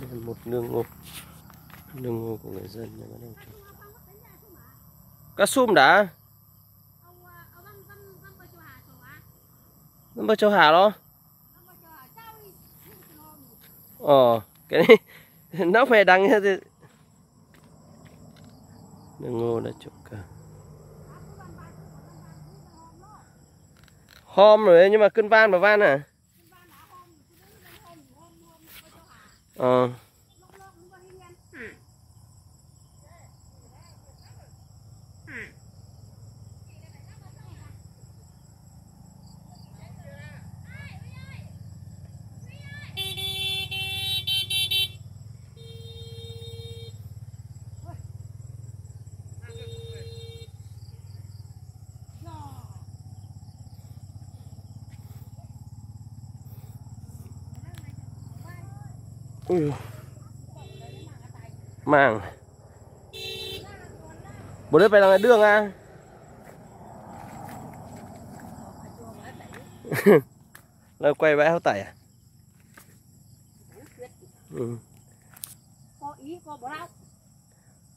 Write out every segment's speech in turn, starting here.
Đây là một nương ngô. Nương ngô của người dân nhà bắt đầu trồng cá sum đã. Nó bao châu hà đó. Ờ cái này nó phải đăng thì nương ngô đã trồng cả hôm rồi, nhưng mà cơn van mà van à? Ờ Ui. Màng Bố đây phải là đường à? Là quay vẽ hao tẩy à? Ừ.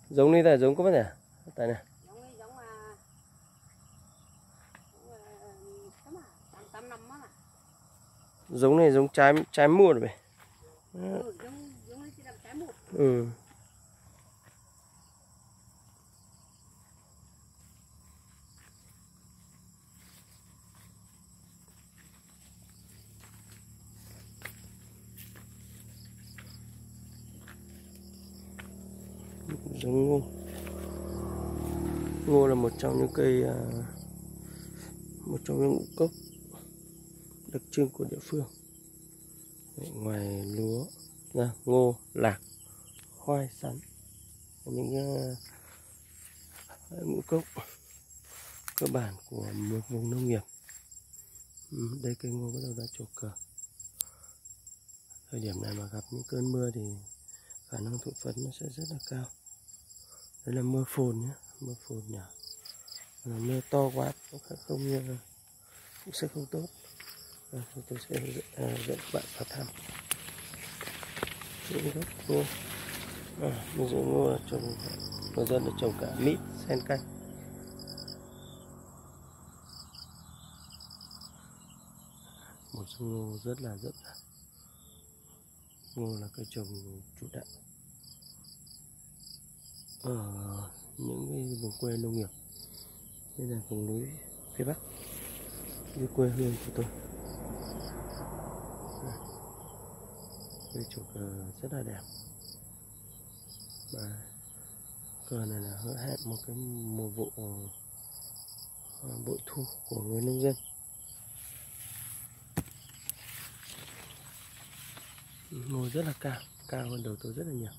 Giống đi là giống có vấn đề Tại này. Giống ấy giống mà. Giống này giống trái trái mua rồi ừ, giống ngô. Ngô là một trong những cây à, một trong những ngũ cốc đặc trưng của địa phương. Đấy, ngoài lúa à, ngô lạc khoai sắn. Những uh, à, ngũ cốc cơ bản của một vùng nông nghiệp. Ừ, đây cây ngô bắt đầu đã trổ cờ. Thời điểm này mà gặp những cơn mưa thì khả năng thụ phấn nó sẽ rất là cao. Đây là mưa phùn nhé mưa phùn nhỏ. Là mưa to quá cũng sẽ không như cũng sẽ không tốt à, thì tôi sẽ hướng dẫn, à, dẫn các bạn vào thăm những gốc ngô à, ví dụ ngô là trồng người dân là trồng cả mít sen canh một số ngô rất là rất là ngô là cây trồng chủ đạo ở những cái vùng quê nông nghiệp như là vùng núi phía bắc như quê hương của tôi cây chủ cờ rất là đẹp. Và cờ này là hứa hẹn một cái mùa vụ ờ, ờ, bội thu của người nông dân. Ngồi rất là cao cao hơn đầu tôi rất là nhiều.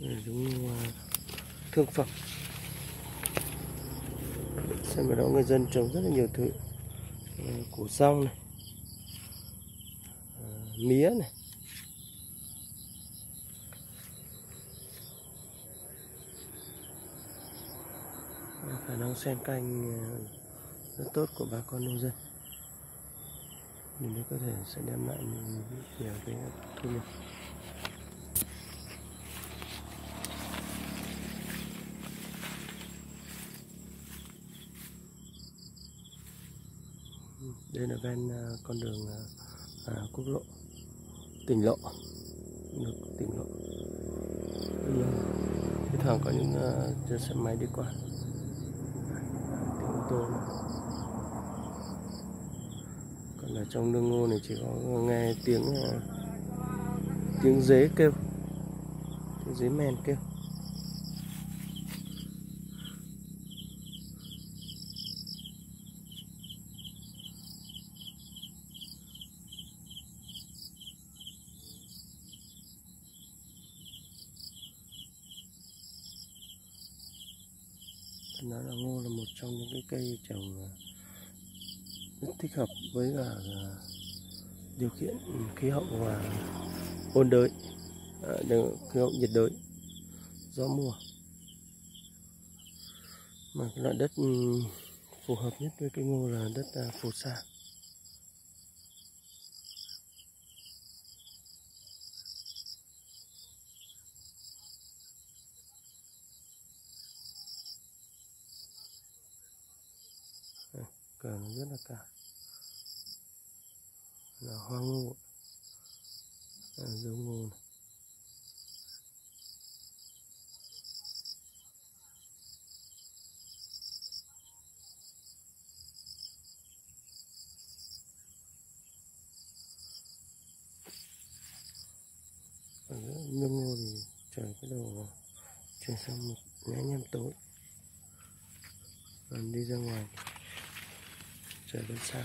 Đây giống như ờ, thương phẩm. Xem ở đó người dân trồng rất là nhiều thứ củ rong này. Ờ, mía này. Khả năng xem canh ờ, rất tốt của bà con nông dân. Mình mới có thể sẽ đem lại nhiều cái thu nhập. Đây là ven à, con đường à, à, quốc lộ tỉnh lộ được tỉnh lộ. Bây thoảng có những uh, xe máy đi qua. Tiếng ô tô này. còn ở trong nương ngô này chỉ có nghe tiếng uh, tiếng dế kêu tiếng dế men kêu. Nói là ngô là một trong những cái cây trồng à, rất thích hợp với cả à, điều kiện khí hậu và ôn đới à, khí hậu nhiệt đới gió mùa. Mà cái loại đất ừ, phù hợp nhất với cây ngô là đất à, phù sa. Cờ nó rất là cao là hoa ngô là giống ngô này. ở ngô thì trời bắt đầu chuyển sang một nhá nhem tối còn đi ra ngoài thì trời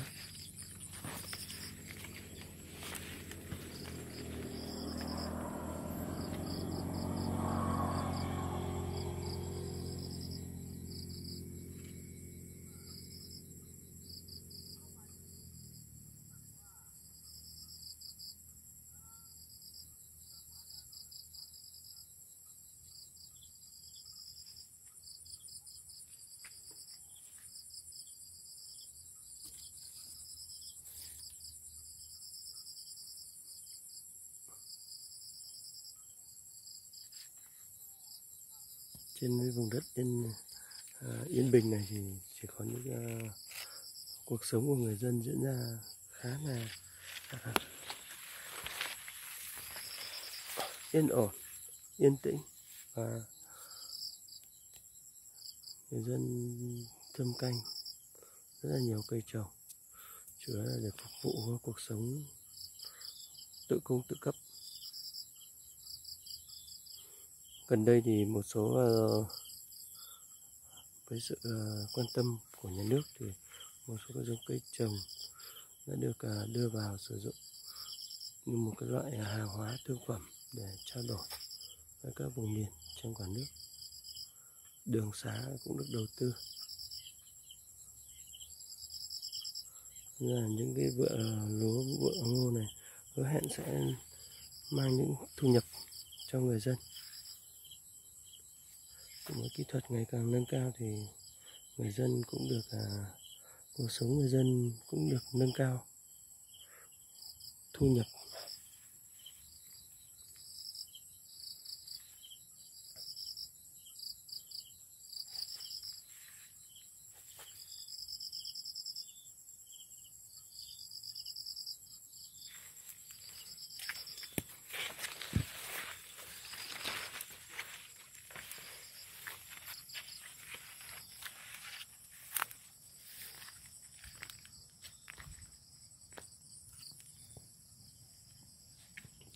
trên cái vùng đất yên uh, ờ, yên bình này thì chỉ có những uh, cuộc sống của người dân diễn ra khá là uh, yên ổn yên tĩnh và người dân thâm canh rất là nhiều cây trồng chủ yếu là để phục vụ cuộc sống tự cung tự cấp. Gần đây thì một số uh, với sự uh, quan tâm của nhà nước thì một số các giống cây trồng đã được uh, đưa vào sử dụng như một cái loại hàng hóa thương phẩm để trao đổi với các vùng miền trong cả nước. Đường xá cũng được đầu tư. Là những cái vựa lúa vựa ngô này hứa hẹn sẽ mang những thu nhập cho người dân với kỹ thuật ngày càng nâng cao thì người dân cũng được à, cuộc sống người dân cũng được nâng cao. Thu nhập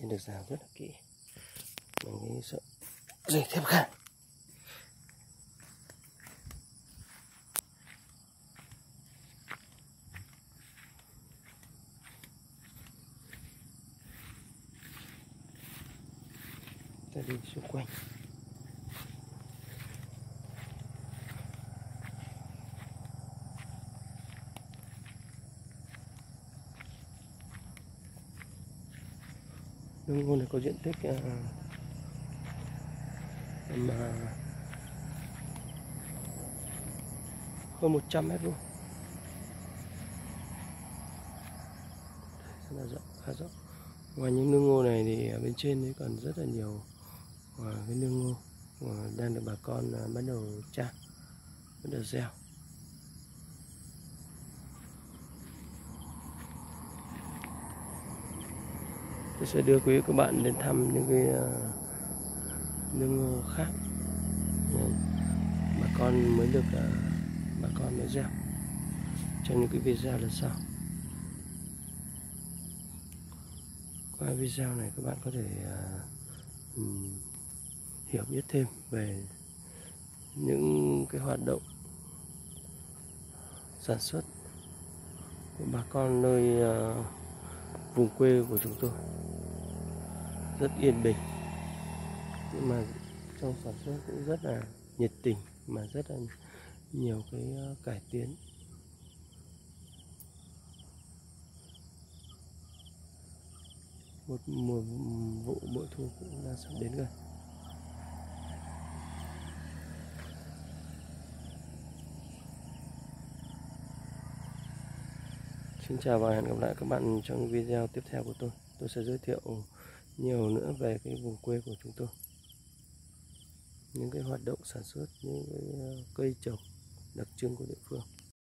nên được rào rất là kỹ. Bằng cái sợi dây thép khác ta đi xung quanh. Ngô này có diện tích uh, mà hơn 100 mét vuông. Rất là rộng khá rộng. Ngoài những nương ngô này thì ở bên trên đấy còn rất là nhiều à, cái nương ngô đang được bà con à, bắt đầu tra bắt đầu gieo. Tôi sẽ đưa quý các bạn đến thăm những cái ờ, uh, nương ngô khác. Ờ, bà con mới được ờ, bà con mới gieo. Trong những cái video lần sau qua video này các bạn có thể uh, hiểu biết thêm về những cái hoạt động sản xuất của bà con nơi uh, vùng quê của chúng tôi rất yên bình. Nhưng mà trong sản xuất cũng rất là nhiệt tình mà rất là nhiều cái ờ, cải tiến. Một mùa vụ bội thu cũng đang sắp đến gần Xin chào và hẹn gặp lại các bạn trong video tiếp theo của tôi. Tôi sẽ giới thiệu nhiều nữa về cái vùng quê của chúng tôi. Những cái hoạt động sản xuất, những cái ờ, cây trồng đặc trưng của địa phương.